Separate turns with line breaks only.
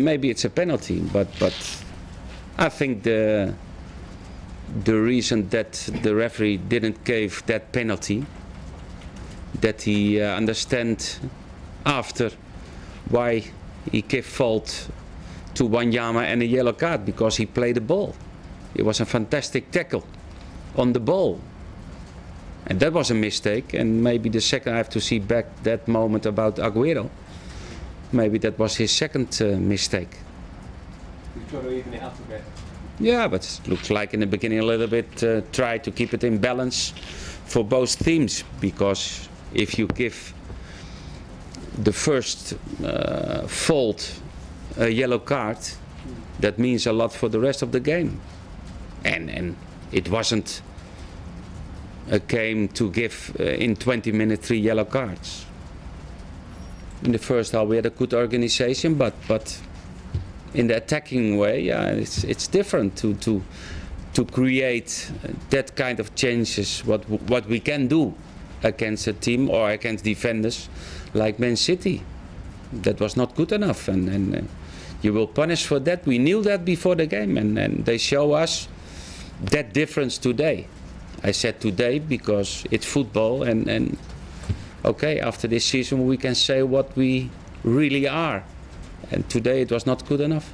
Maybe it's a penalty, but but I think the the reason that the referee didn't give that penalty, that he uh, understand after why he gave fault to Wanyama and a yellow card because he played the ball. It was a fantastic tackle on the ball. And that was a mistake. And maybe the second, I have to see back that moment about Aguero. Maybe that was his second uh, mistake.
We've to even it up a bit.
Yeah, but it looks like in the beginning a little bit uh, try to keep it in balance for both teams because if you give the first uh, fault a yellow card, that means a lot for the rest of the game. And and it wasn't a game to give uh, in 20 minutes three yellow cards. In the first half we had a good organization, but but in the attacking way, yeah, it's it's different to to to create that kind of changes. What what we can do against a team or against defenders like Man City, that was not good enough, and and uh, you will punish for that. We knew that before the game, and and they show us that difference today. I said today because it's football, and and okay, after this season we can say what we really are. And today it was not good enough.